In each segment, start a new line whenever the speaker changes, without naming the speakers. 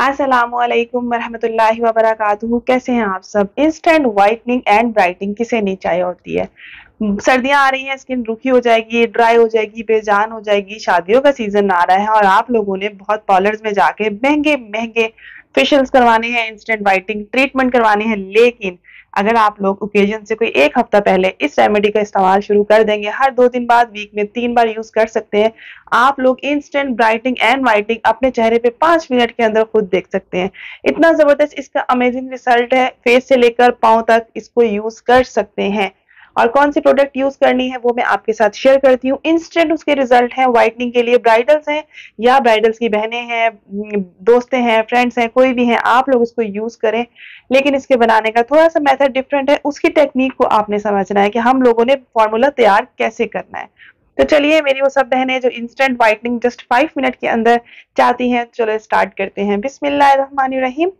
अस्सलाम वालेकुम वरहमतुल्लाहि वबरकातुहू कैसे हैं आप सब? इंस्टेंट वाइटनिंग एंड ब्राइटनिंग किसे नहीं चाहिए होती है? सर्दियाँ आ रही हैं स्किन रुखी हो जाएगी ड्राई हो जाएगी, बेजान हो जाएगी, शादियों का सीज़न आ रहा है और आप लोगों ने बहुत पार्लर्स में जाके महँगे महँगे फेशियल्स करवाने हैं इंस्टेंट वाइटिंग ट्रीटमेंट करवाने हैं, लेकिन अगर आप लोग ओकेजन से कोई एक हफ़्ता पहले इस रेमेडी का इस्तेमाल शुरू कर देंगे, हर दो दिन बाद वीक में तीन बार यूज़ कर सकते हैं। आप लोग इंस्टेंट ब्राइटिंग एंड वाइटिंग अपने चेहरे पे पाँच मिनट के अंदर खुद देख सकते हैं। इतना ज़बरदस्त इसका अमेजिंग रिज़ल्ट है। फेस से लेकर पाओ तक इसको यूज़ कर सकते हैं। और कौन सी प्रोडक्ट यूज़ करनी है वो मैं आपके साथ शेयर करती हूँ। इंस्टेंट उसके रिज़ल्ट हैं व्हाइटनिंग के लिए ब्राइडल्स हैं, या ब्राइडल्स की बहनें हैं दोस्तें हैं फ्रेंड्स हैं, कोई भी हैं, आप लोग उसको यूज़ करें। लेकिन इसके बनाने का थोड़ा सा मेथड डिफरेंट है। उसकी टेक्निक को आपने समझना है कि हम लोगों ने फॉर्मूला तैयार कैसे करना है। तो चलिए, मेरी वो सब बहनें जो instant whitening just five minute के अंदर चाहती हैं, चलो स्टार्ट करते हैं। बिस्मिल्लाहिर्रहमानिर्रहीम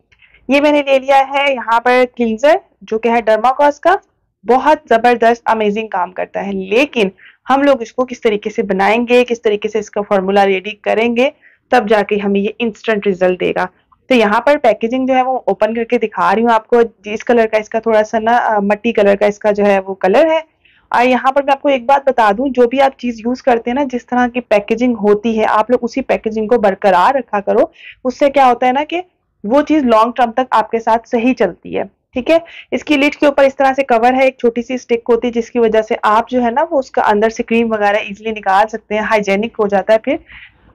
ये मैंने ले लिया है यहाँ पर क्लिनजर जो कि है डर्माकॉस का। बहुत ज़बरदस्त अमेजिंग काम करता है। लेकिन हम लोग इसको किस तरीके से बनाएँगे, किस तरीके से इसका फॉर्मूला रेडी करेंगे, तब जाके हमें ये इंस्टेंट रिज़ल्ट देगा। तो यहाँ पर पैकेजिंग जो है वो ओपन करके दिखा रही हूँ आपको। जिस कलर का इसका थोड़ा सा ना मट्टी कलर का इसका जो है वो कलर है। और यहाँ पर मैं आपको एक बात बता दूँ, जो भी आप चीज़ यूज़ करते हैं ना, जिस तरह की पैकेजिंग होती है, आप लोग उसी पैकेजिंग को बरकरार रखा करो। उससे क्या होता है ना कि वो चीज़ लॉन्ग टर्म तक आपके साथ सही चलती है। ठीक है? इसकी लिट के ऊपर इस तरह से कवर है, एक छोटी सी स्टिक होती है जिसकी वजह से आप जो है ना, वो उसका अंदर से क्रीम वगैरह इजिली निकाल सकते हैं हाइजेनिक हो जाता है फिर।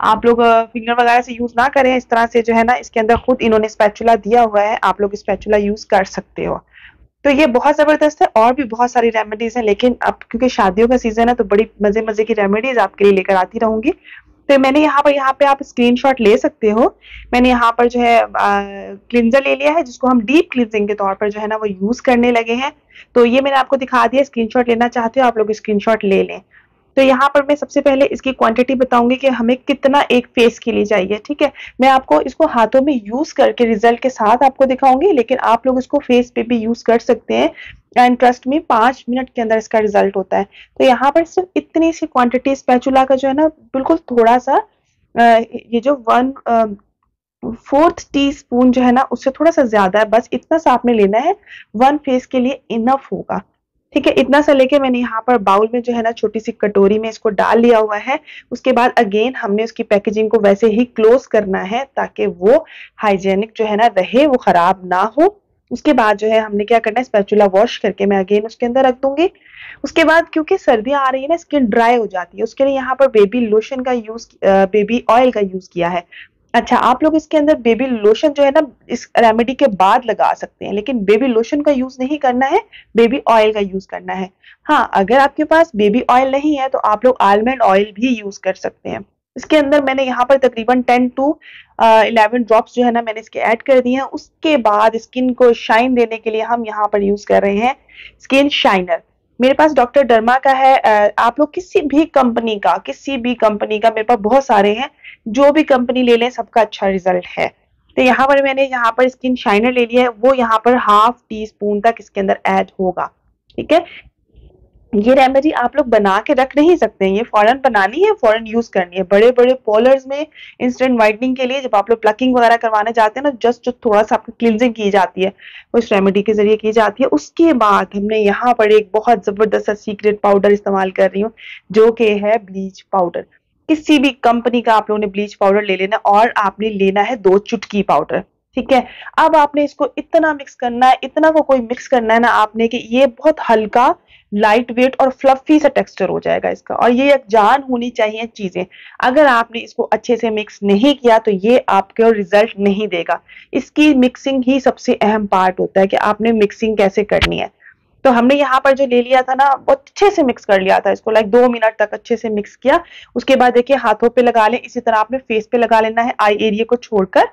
आप लोग फिंगर वगैरह से यूज़ ना करें, इस तरह से जो है ना, इसके अंदर खुद इन्होंने स्पैचुला दिया हुआ है, आप लोग स्पैचुला यूज़ कर सकते हो। तो ये बहुत ज़बरदस्त है, और भी बहुत सारी रेमेडीज हैं, लेकिन अब क्योंकि शादियों का सीज़न है तो बड़ी मज़े मज़े की रेमेडीज आपके लिए लेकर आती रहूँगी। तो मैंने यहाँ पर, यहाँ पे आप स्क्रीनशॉट ले सकते हो। मैंने यहाँ पर जो है क्लिंजर ले लिया है, जिसको हम डीप क्लिंजिंग के तौर पर जो है ना, वो यूज़ करने लगे हैं। तो ये मैंने आपको दिखा दिया स्क्रीनशॉट लेना चाहते हो, आप लोग स्क्रीनशॉट ले लें। तो यहाँ पर मैं सबसे पहले इसकी क्वांटिटी बताऊँगी कि हमें कितना एक फेस के लिए चाहिए, ठीक है? मैं आपको इसको हाथों में यूज़ करके रिज़ल्ट के साथ आपको दिखाऊँगी, लेकिन आप लोग इसको फेस पे भी यूज़ कर सकते हैं। एंड ट्रस्ट में पाँच मिनट के अंदर इसका रिज़ल्ट होता है। तो यहाँ पर सिर्फ़ इतनी सी क्वांटिटी स्पैचुला का जो है ना, बिल्कुल थोड़ा सा ये जो वन फोर्थ टी स्पून जो है ना, उससे थोड़ा सा ज़्यादा है, बस इतना सा आपने लेना है। वन फेस के लिए इनफ होगा। ठीक है, इतना सा लेके मैंने यहाँ पर बाउल में जो है ना छोटी सी कटोरी में इसको डाल लिया हुआ है। उसके बाद अगेन हमने उसकी पैकेजिंग को वैसे ही क्लोज करना है ताकि वो हाइजेनिक जो है ना रहे, वो खराब ना हो। उसके बाद जो है हमने क्या करना है, स्पैचुला वॉश करके मैं अगेन उसके अंदर रख दूँगी। उसके बाद क्योंकि सर्दियाँ आ रही है ना, स्किन ड्राई हो जाती है, उसके लिए यहाँ पर बेबी लोशन का यूज़ बेबी ऑयल का यूज़ किया है। अच्छा आप लोग इसके अंदर बेबी लोशन जो है ना, इस रेमेडी के बाद लगा सकते हैं, लेकिन बेबी लोशन का यूज़ नहीं करना है बेबी ऑयल का यूज़ करना है। हाँ अगर आपके पास बेबी ऑयल नहीं है तो आप लोग आलमंड ऑयल भी यूज़ कर सकते हैं। इसके अंदर मैंने यहाँ पर तकरीबन 10 टू 11 ड्रॉप्स जो है ना, मैंने इसके ऐड कर दिए हैं। उसके बाद स्किन को शाइन देने के लिए हम यहाँ पर यूज़ कर रहे हैं स्किन शाइनर मेरे पास डॉक्टर डर्मा का है आप लोग किसी भी कंपनी का, किसी भी कंपनी का मेरे पास बहुत सारे हैं, जो भी कंपनी ले लें, सबका अच्छा रिज़ल्ट है। तो यहाँ पर मैंने यहाँ पर स्किन शाइनर ले लिया है, वो यहाँ पर हाफ़ टी स्पून तक इसके अंदर ऐड होगा, ठीक है? ये रेमेडी आप लोग बना के रख नहीं सकते। ये फॉरन बनानी है, फॉरन यूज़ करनी है। बड़े बड़े पोलर्स में इंस्टेंट वाइटनिंग के लिए जब आप लोग प्लकिंग वगैरह करवाने जाते हैं ना जस्ट जो थोड़ा सा आपकी क्लिनजिंग की जाती है, वो इस रेमेडी के ज़रिए की जाती है। उसके बाद हमने यहाँ पर एक बहुत ज़बरदस्त सीक्रेट पाउडर इस्तेमाल कर रही हूँ, जो कि है ब्लीच पाउडर किसी भी कंपनी का आप लोगों ने ब्लीच पाउडर ले लेना, और आपने लेना है दो चुटकी पाउडर ठीक है? अब आपने इसको इतना मिक्स करना है, इतना को कोई मिक्स करना है ना आपने कि ये बहुत हल्का लाइट वेट और फ्लफी सा टेक्सचर हो जाएगा इसका। और ये एक जान होनी चाहिए चीज़ें। अगर आपने इसको अच्छे से मिक्स नहीं किया तो ये आपके रिज़ल्ट नहीं देगा। इसकी मिक्सिंग ही सबसे अहम पार्ट होता है कि आपने मिक्सिंग कैसे करनी है। तो हमने यहाँ पर जो ले लिया था ना, बहुत अच्छे से मिक्स कर लिया था इसको। लाइक दो मिनट तक अच्छे से मिक्स किया। उसके बाद देखिए हाथों पे लगा लें। इसी तरह आपने फेस पे लगा लेना है। आई एरिया को छोड़कर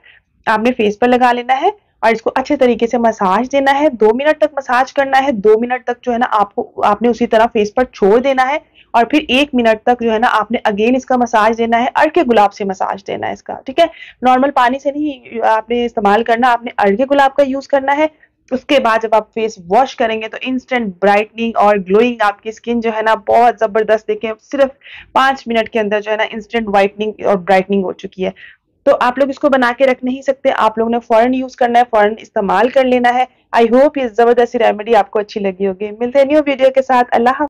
आपने फेस पर लगा लेना है। और इसको अच्छे तरीके से मसाज देना है। दो मिनट तक मसाज करना है। दो मिनट तक जो है ना आपको, आपने उसी तरह फेस पर छोड़ देना है और फिर एक मिनट तक जो है ना आपने अगेन इसका मसाज देना है। अड़के गुलाब से मसाज देना है इसका, ठीक है? नॉर्मल पानी से नहीं आपने इस्तेमाल करना, आपने अड़के गुलाब का यूज़ करना है। उसके बाद जब आप फेस वॉश करेंगे तो इंस्टेंट ब्राइटनिंग और ग्लोइंग आपकी स्किन जो है ना बहुत ज़बरदस्त देखें सिर्फ़ पाँच मिनट के अंदर जो है ना इंस्टेंट व्हाइटनिंग और ब्राइटनिंग हो चुकी है। तो आप लोग इसको बना के रख नहीं सकते। आप लोग ने फॉरन यूज़ करना है फॉरन इस्तेमाल कर लेना है। आई होप ये ज़बरदस्ती रेमेडी आपको अच्छी लगी होगी। मिलते हैं न्यू वीडियो के साथ। अल्लाह